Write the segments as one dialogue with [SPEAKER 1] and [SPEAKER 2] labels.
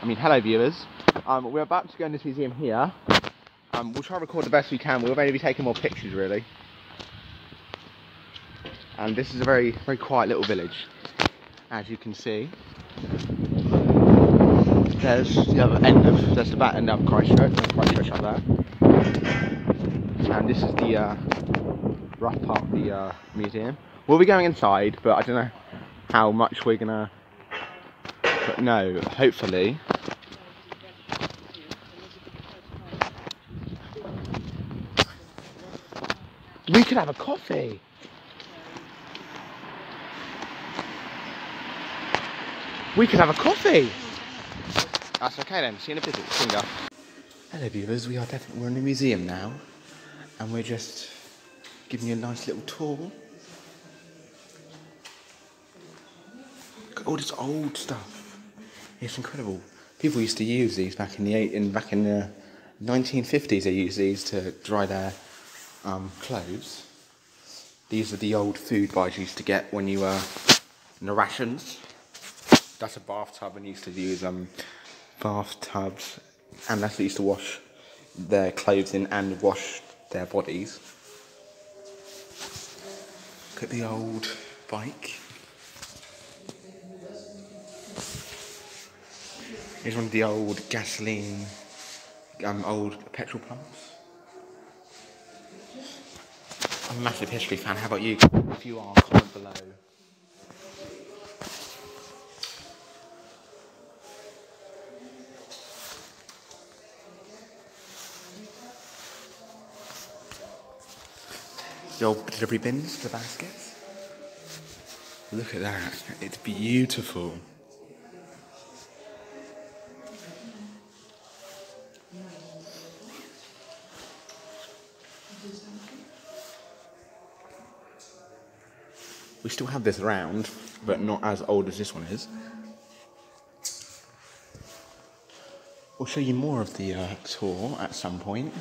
[SPEAKER 1] I mean, hello viewers. Um, we're about to go in this museum here. Um, we'll try and record the best we can. We'll only be taking more pictures, really. And this is a very, very quiet little village, as you can see. There's the other end of, there's the back end of Christchurch, Christchurch up there. And this is the uh, rough part of the uh, museum. We'll be going inside, but I don't know how much we're gonna. No, hopefully. We could have a coffee. We could have a coffee. That's okay then. See you in a bit. Finger. Hello viewers, we are definitely we're in the museum now, and we're just giving you a nice little tour. Look at all this old stuff. It's incredible. People used to use these back in the eight in back in the 1950s. They used these to dry their um, clothes. These are the old food bars you used to get when you were in the rations. That's a bathtub and used to use um, bathtubs and that's what used to wash their clothes in and wash their bodies. Look at the old bike. Here's one of the old gasoline, um, old petrol pumps. I'm a massive history fan. How about you? If you are, comment below. The old delivery bins, the baskets. Look at that. It's beautiful. Still have this around, but not as old as this one is. We'll show you more of the uh, tour at some point.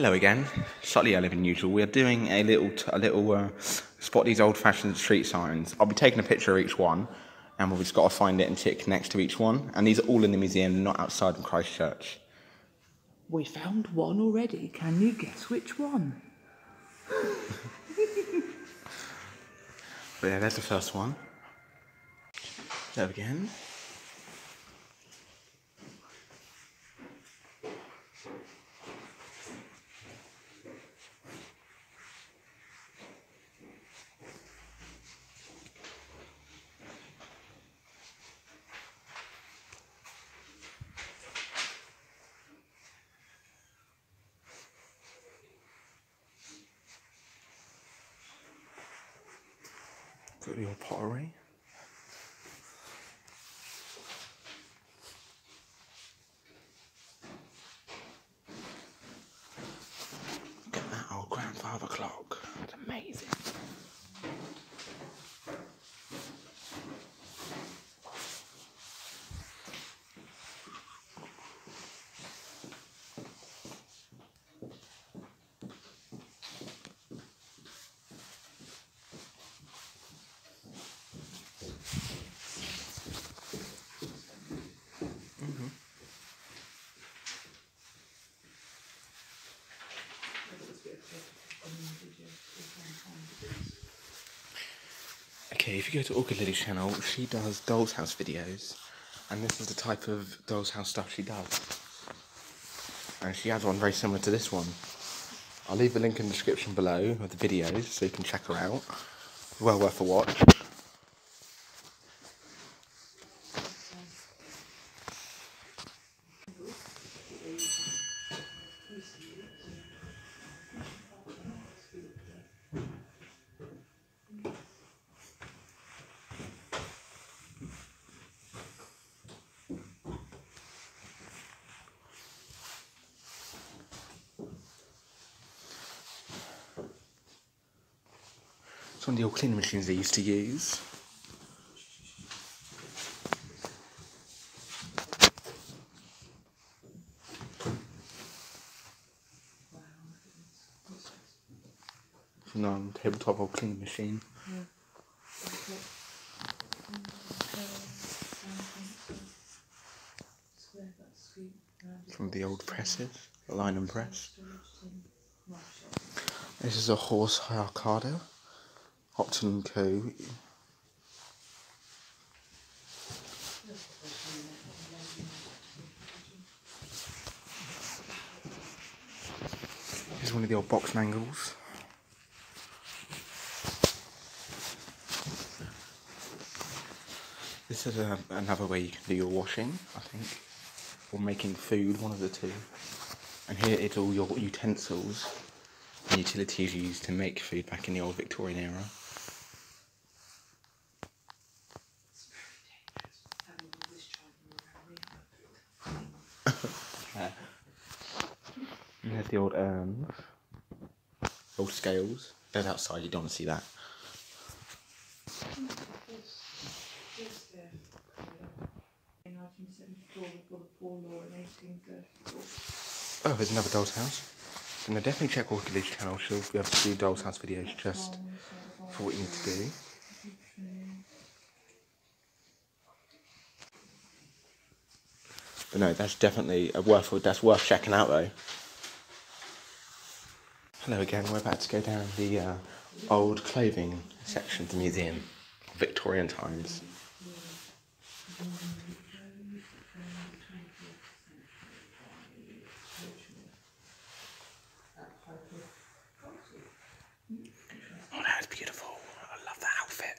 [SPEAKER 1] Hello again, slightly earlier than usual. We are doing a little, a little uh, spot these old-fashioned street signs. I'll be taking a picture of each one, and we've just got to find it and tick next to each one. And these are all in the museum, not outside in Christchurch.
[SPEAKER 2] We found one already. Can you guess which one?
[SPEAKER 1] But yeah, there's the first one. There again. Your pottery. Look at that old grandfather clock. It's amazing. Okay, if you go to Orchid Lily's channel, she does Doll's House videos, and this is the type of Doll's House stuff she does. And she has one very similar to this one. I'll leave the link in the description below of the videos so you can check her out. Well worth a watch. It's one of the old cleaning machines they used to use. A um, tabletop old cleaning machine. From the old presses, the linen press. This is a horse carder. Hopton Co. Here's one of the old box mangles. This is a, another way you can do your washing, I think, or making food, one of the two. And here it's all your utensils and utilities you used to make food back in the old Victorian era. And there's the old urns, old scales. They're outside, you don't want to see that.
[SPEAKER 2] In 1974, before the poor law in 1834.
[SPEAKER 1] Oh, there's another doll's house. I'm gonna definitely check Orchid Lily's channel. She'll be able to do doll's house videos just for what you need to do. But no, that's definitely a worth that's worth checking out though. Hello again. We're about to go down the uh, old clothing section of the museum, Victorian times. Oh, that's beautiful. I love that outfit.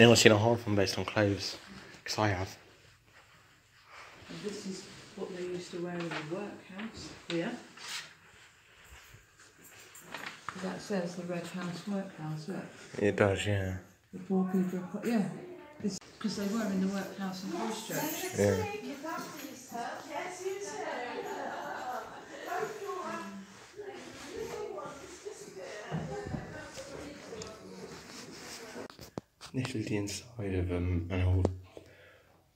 [SPEAKER 1] Anyone seen a horror film based on clothes? Because I have.
[SPEAKER 2] And this is what they used to wear in the workhouse here. That says the Red House Workhouse, look.
[SPEAKER 1] It does, yeah.
[SPEAKER 2] The poor people, are yeah. Because they were in the workhouse in Christchurch.
[SPEAKER 1] Yeah. This is the inside of um, an old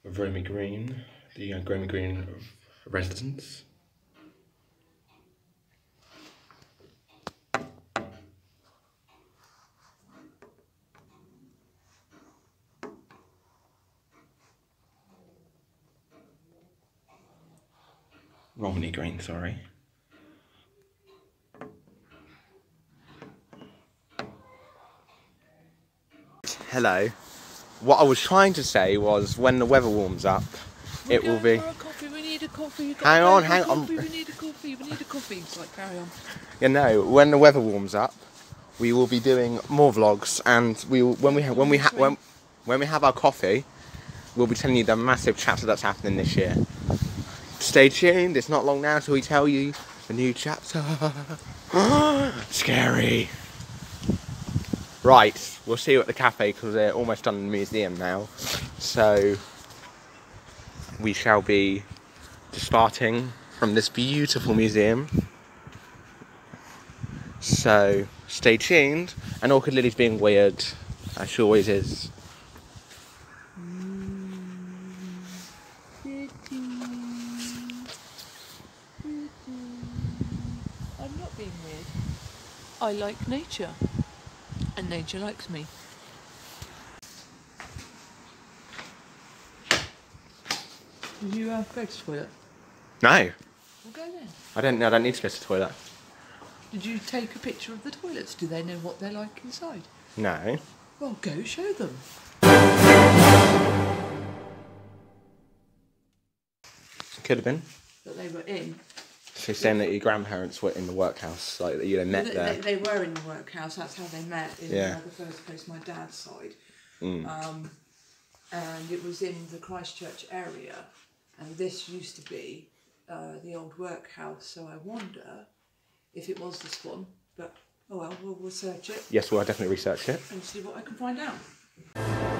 [SPEAKER 1] Romy Green, the uh, Romy Green residence. Romney Green, sorry. Hello. What I was trying to say was when the weather warms up, it will be.
[SPEAKER 2] For a coffee, we need a coffee. Got
[SPEAKER 1] Hang on, hang on.
[SPEAKER 2] coffee, We need a coffee. We need a coffee. It's like carry on.
[SPEAKER 1] You know, when the weather warms up, we will be doing more vlogs, and we will, when we ha- when we ha- when when we have our coffee, we'll be telling you the massive chapter that's happening this year. Stay tuned. It's not long now till we tell you the new chapter. Scary. Right, we'll see you at the cafe because they're almost done in the museum now. So we shall be departing from this beautiful museum. So stay tuned. And Orchid Lily's being weird, as she always is.
[SPEAKER 2] I'm not being weird. I like nature, and nature likes me. Did you uh, go to the toilet?
[SPEAKER 1] No,
[SPEAKER 2] Well, go then.
[SPEAKER 1] I don't. I don't need to go to the toilet.
[SPEAKER 2] Did you take a picture of the toilets? Do they know what they're like inside?
[SPEAKER 1] No.
[SPEAKER 2] Well, go show them.
[SPEAKER 1] Could have been.
[SPEAKER 2] That they were in.
[SPEAKER 1] She's saying that your grandparents were in the workhouse, like that you know, met
[SPEAKER 2] they,
[SPEAKER 1] there.
[SPEAKER 2] They, they were in the workhouse. That's how they met in
[SPEAKER 1] Yeah.
[SPEAKER 2] the first place, my dad's side.
[SPEAKER 1] Mm.
[SPEAKER 2] Um, and it was in the Christchurch area, and this used to be uh, the old workhouse. So I wonder if it was this one, but Oh well, we'll research it
[SPEAKER 1] Yes, well, I'll definitely research it.
[SPEAKER 2] and see what I can find out.